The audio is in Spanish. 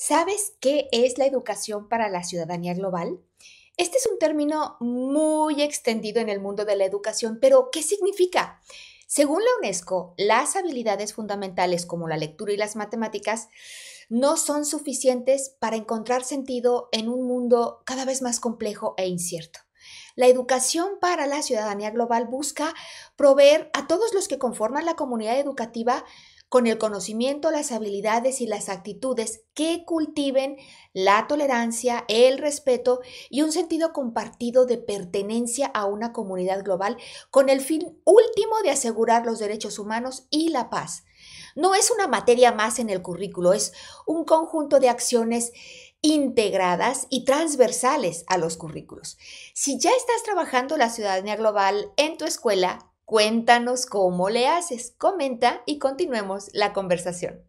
¿Sabes qué es la educación para la ciudadanía global? Este es un término muy extendido en el mundo de la educación, pero ¿qué significa? Según la UNESCO, las habilidades fundamentales como la lectura y las matemáticas no son suficientes para encontrar sentido en un mundo cada vez más complejo e incierto. La educación para la ciudadanía global busca proveer a todos los que conforman la comunidad educativa con el conocimiento, las habilidades y las actitudes que cultiven la tolerancia, el respeto y un sentido compartido de pertenencia a una comunidad global con el fin último de asegurar los derechos humanos y la paz. No es una materia más en el currículo, es un conjunto de acciones integradas y transversales a los currículos. Si ya estás trabajando la ciudadanía global en tu escuela, Cuéntanos cómo le haces, comenta y continuemos la conversación.